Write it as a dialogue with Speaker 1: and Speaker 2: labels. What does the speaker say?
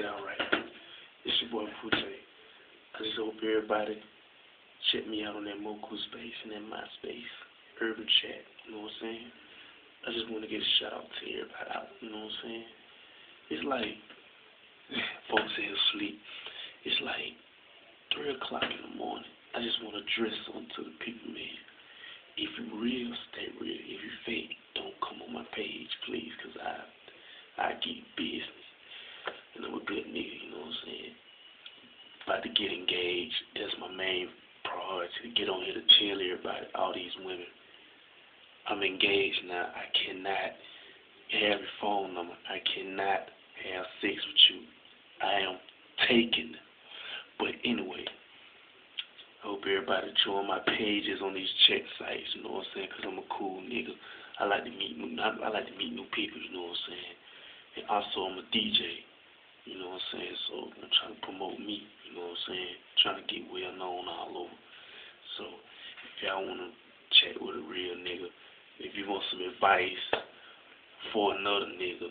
Speaker 1: it out right. It's your boy Pooh I just hope everybody check me out on that Moku space and that MySpace, Urban Chat, you know what I'm saying? I just want to get a shout out to everybody out, you know what I'm saying? It's like, folks are asleep. It's like 3 o'clock in the morning. I just want to dress onto the people, man. If you real, stay real. If you fake, don't come on my page, please, because I, I get business. A good nigga, you know what I'm saying? About to get engaged. That's my main priority, get on here to tell everybody, all these women. I'm engaged now. I cannot have your phone number. I cannot have sex with you. I am taken. But anyway, I hope everybody join my pages on these chat sites, you know what I'm saying? Because I'm a cool nigga. I like to meet new, I like to meet new people, you know what I'm saying? And also, I'm a DJ, you know what I'm saying? So I'm trying to promote me, you know what I'm saying? Trying to get well known all over. So if y'all want to chat with a real nigga, if you want some advice for another nigga,